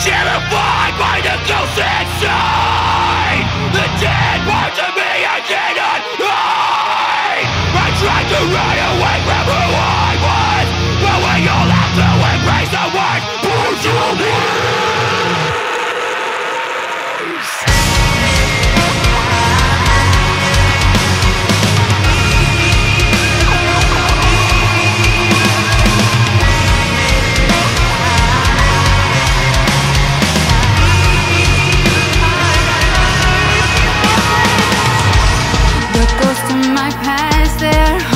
Terrified by the ghost inside The dead parts of me. past there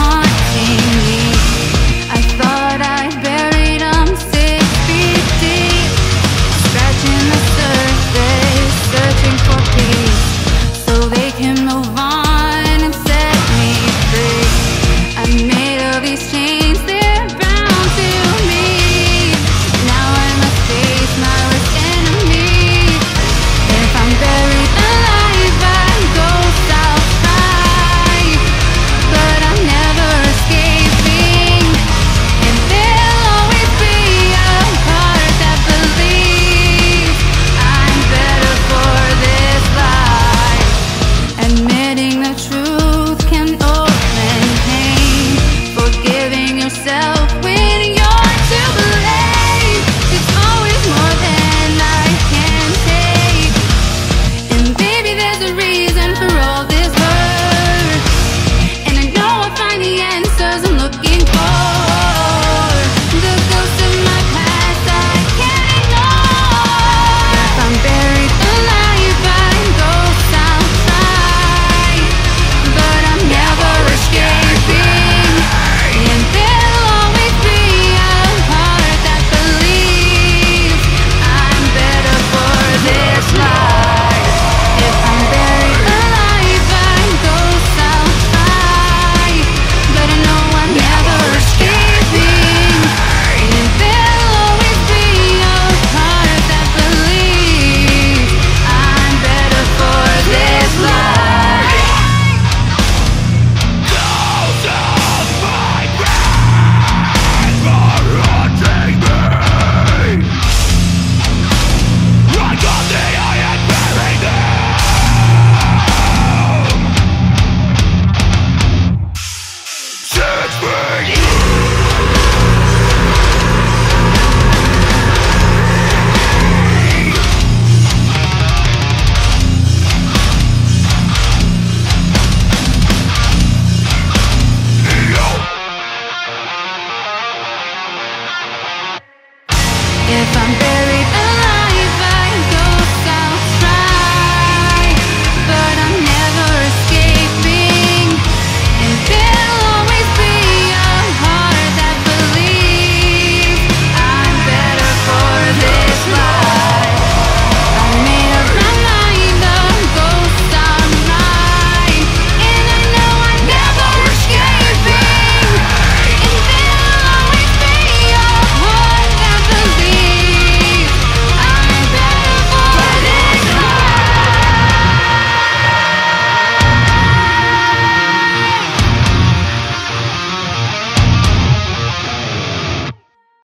myself.